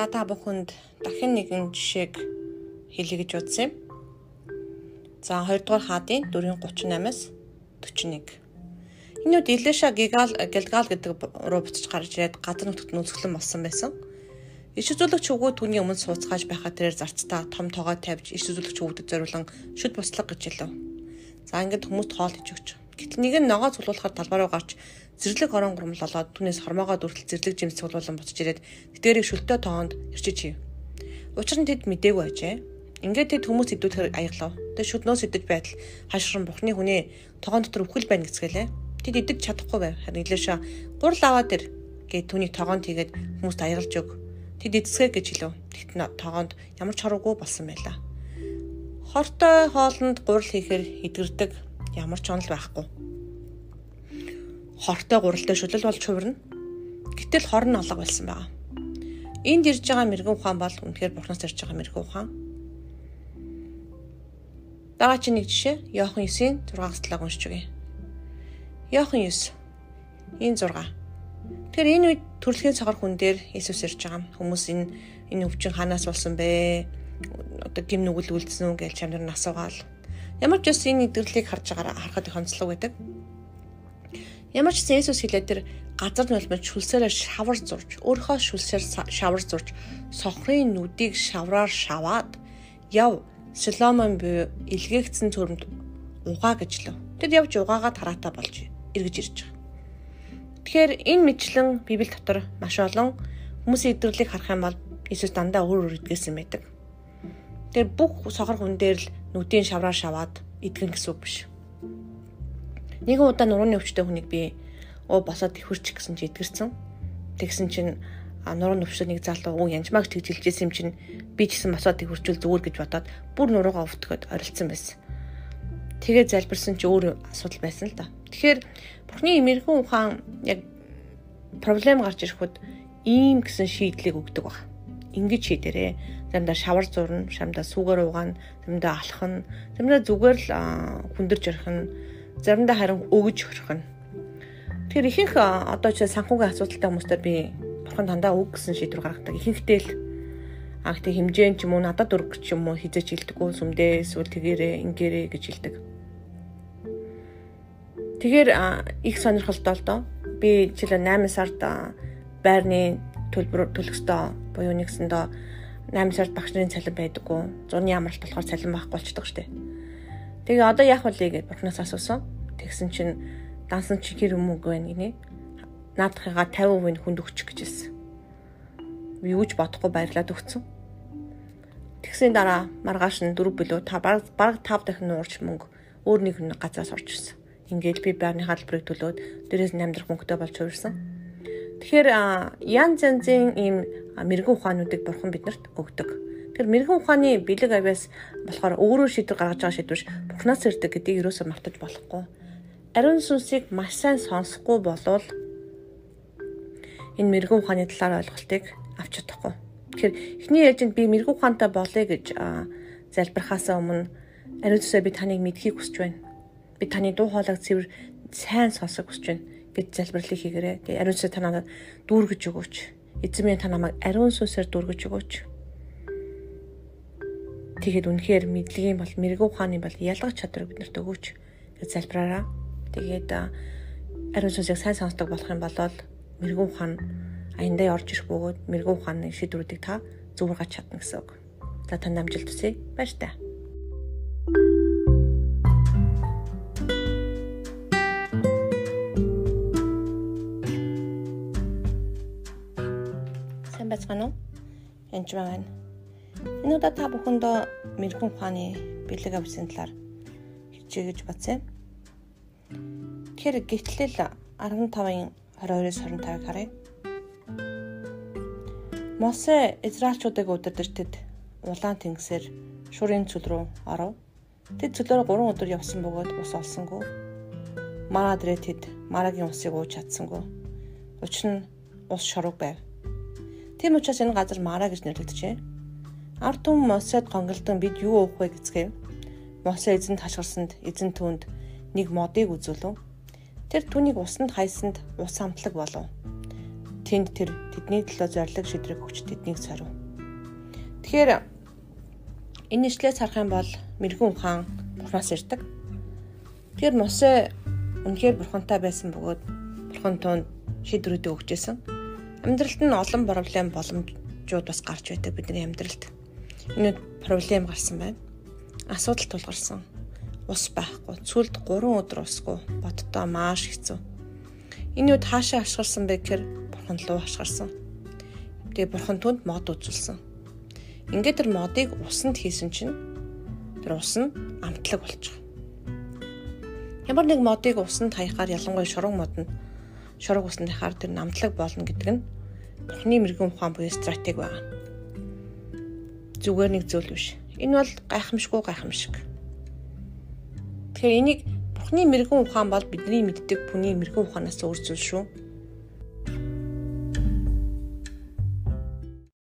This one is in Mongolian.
За та бүхэнд дахин нэгэн жишээг хэлье гэж бодсон юм. За 2 дугаар хаадын 4:38-аас 41. Энэ үед Илеша Гигал Гэлгал гэдэг руу буцаж гарч ирээд газар нутгад нүцгэлэн болсон байсан. Иш үзүүлэгч хөвгөө түүний өмнө сууцгааж байхад тэрээр зарцтай том тоогоо тавьж иш үзүүлэгч хөвгөдөд зориулан шүд буслаг гэж хэлв. За ингээд хүмүүст хоол хийж өгч. Гэтэл нэг нь ногоо цуглуулахаар талбай руу гарч зэрлэг орон гурмал олоод түүнээс хормоогоо дүртэл зэрлэг жимс цуглуулан буцаж ирээд тэдгэрийг шүлтөө тоонд ирчиж хийв. Учир нь тэд мдээгүй ажээ. Ингээд тэд хүмүүс идүүхээр аяглав. Тэд шүднөөс идэж байтал хашран бухны хүний тогоон дотор өвхөл байна гэцгээлээ. Тэд идэж чадахгүй байв. Харин Илэша гурал аваад ир гээд түүний тогоонд хийгээд хүмүүст аягалж өг. Тэд эцгээ гэж хэлв. Тэгт тогоонд ямар ч хороогүй болсон байлаа. Хортой хоолнд гурал хийхээр идгэрдэг ямар ч онол байхгүй. Хортой гуралтай шүлэл болж хувирна. Гэтэл хор нь алга болсон байгаа. Энд ирж байгаа мэрэгэн ухаан бол үнэхээр бурхнаас ирж байгаа мэрэгэн ухаан. Дараагийн нэг жишээ Иохан 9-ийн 6-аас 7 уншиж өгье. Иохан 9 энэ 6. Тэгэхээр энэ үед төрөлхийн цагаар хүн дээр Иесус ирж байгаа. Хүмүүс энэ энэ өвчин ханаас болсон бэ? Одоо гим нүгэл үлдсэн үү гэж чамд нар асуугаал. Ямар ч бас энэ идэвхлийг харж байгаа харахад их онцлог байдаг. Ямар ч Иесус хэлээ тэр газар нулимж шүлсээрээ шавар зурж, өөрийнхөө шүлсээр шавар зурж, сохрын нүдийг шавраар шаваад яв Соломон буюу илгээгдсэн цөрөнд угаа гэж лв. Тэд явж угаагаа тараатаа болж эргэж ирж байгаа. Тэгэхээр энэ мэтлэн Библи дотор маш олон хүмүүсийн идэвхлийг харах юм бол Иесус дандаа өөр өөр идгээсэн байдаг. Тэр бүх сохор хүн дээр л нүдийн шавраар шаваад идгэн гэсэн үг биш. Нэгэн удаа нурууны өвчтөе хүнийг би оо босоод ихвэрч гэсэн чи идгэрсэн. Тэгсэн чинь нурууны өвчтөе нэг залуу уу янжмаагч тэгж хэлжсэн юм чинь би ч гэсэн босоод ихвэрчүүл зүгээр гэж бодоод бүр нуруугаа өвтгöd орилдсон байсан. Тэгээ залбирсан чи өөр асуудал байсан л да. Тэгэхээр Бурхны эмэрхэн ухаан яг проблем гарч ирэхэд ийм гэсэн шийдлийг өгдөг баг. Ингэж шийдэрээ. Заримдаа шавар зурна, заримдаа сүгээр угаана, заримдаа алхах нь, заримдаа зүгээр л хүндэрж орох нь, заримдаа харин өгөж орох нь. Тэгэхээр ихэнх одоо ч санхүүгийн асуудалтай хүмүүстээр би бурхан дандаа үг гэсэн шийдвэр гаргадаг. Ихэнхдээ л А гэтээ хэмжээ ч юм уу надад дург ч юм уу хизэж хилдэггүй сүмдээ эсвэл тэгэрээ ингээрээ гэж хэлдэг. Тэгэхээр их сонирхолтой л доо. Би жишээлбэл 8 сард байрны төлбөр төлөхсдөө буюу нэгсэндөө 8 сард багш нарын цалин байдаггүй. Зуны амралт болохоор цалин байхгүй болчихдог штеп. Тэгээ одоо яах вэ гэж бурхнаас асуусан. Тэгсэн чинь дансан чи хэр өмөг вэ гинэ. Наадахыгаа 50% хүнд өгчих гэж хэлсэн би юуж бодохгүй баярлаад өгсөн. Тэгсний дараа маргааш нь 4 билүү та баг 5 дахин нуурч мөнгө өөр нэг газраас орж ирсэн. Ингээд би байрны халбарыг төлөөд дээрээс нь амьдрах мөнгөтэй болж хувирсан. Тэгэхээр янз янзын ийм мэрэгэн ухаануудыг бурхан биднэрт өгдөг. Тэгэхээр мэрэгэн ухааны бэлэг авяас болохоор өөрөө шийдвэр гаргаж байгаа шийдвэрш бурхнаас ирдэг гэдгийг юусоо мартаж болохгүй. Ариун сүнсийг маш сайн сонсохгүй болвол энэ мэрэгэн ухааны талаар ойлголтыг авч чадахгүй. Тэгэхээр эхний ээлжинд би мэрэгүү ухаантай болъё гэж залбирхаасаа өмнө ариун сүсээ би таныг мэдхийг хүсэж байна. Би таны дуу хоолойг цэвэр сайн сонсох хүсэж байна гэж залбирлыг хийгээрэй. Тэгээ ариун сүсээ танаа дүүргэж өгөөч. Эзэн минь та намайг ариун сүсээр дүүргэж өгөөч. Тэгэхэд үнэхээр мэдлэгийн бол мэрэгүү ухааны бол ялгах чадварыг биднэрт өгөөч гэж залбираараа. Тэгээд ариун сүсийг сайн сонсдог болох юм бол мэрэгүү ухаан аяндаа орж ирэх бөгөөд мэрэгэн ухааны шийдвэрүүдийг та гаж чадна гэсэн үг. За танд амжилт хүсье. Баяр таа. Байцгаана уу? Энд байна. Энэ удаа та бүхэндээ мэрэгэн ухааны бэлэг авсан талаар хичээ гэж бодсон юм. Тэгэхээр гитлэл 15-ын 22-оос 25-ыг харъя. Мосе Израильчуудыг удирдах тэд улаан тэнгисээр шурын цөл рүү оров. Тэд цөлөөр 3 өдөр явсан бөгөөд ус олсонгүй. Мараа дээрээ тэд марагийн усыг ууж чадсангүй. Учир нь ус шорог байв. Тийм учраас энэ газар Мара гэж нэрлэгдэжээ. Ард түмэн Мосед гонголдон бид юу уух вэ гэцгээв. Мосе эзэнд хашгирсанд эзэн түүнд нэг модыг үзүүлв. Тэр түүнийг усанд хайсанд ус амтлаг болов. тэнд тэр тэдний төлөө зориг шидрэг өгч тэднийг сорив. Тэгэхээр энэ нэшлээс харах юм бол мэрэгүн ухаан бурхнаас ирдэг. Тэр Мосе үнэхээр бурхантай байсан бөгөөд бурхан тунд шийдвэрүүдээ өгчээсэн. Амьдралд нь олон проблем боломжууд бас гарч байдаг бидний амьдралд. Энэ проблем гарсан байна. Асуудал тулгарсан. Ус байхгүй. Цүлд 3 өдөр усгүй. Боддоо маш хэцүү. Энэ үед хаашаа ашгарсан бэ гэхээр бурхан руу ашгарсан. Тэгээ бурхан түнд мод үзүүлсэн. Ингээд тэр модыг усанд хийсэн чинь тэр ус нь амтлаг болчих. Ямар нэг модыг усанд хаяхаар ялангуяа шураг модонд шураг усанд хаяхаар тэр намтлаг болно гэдэг нь бурхны мэрэгэн ухаан буюу стратеги байна. Зүгээр нэг зүйл биш. Энэ бол гайхамшгүй гайхамшиг. Тэгэхээр энийг Бурхны мэрэгэн ухаан бол бидний мэддэг бүхний мэрэгэн ухаанаас өөр зүйл шүү.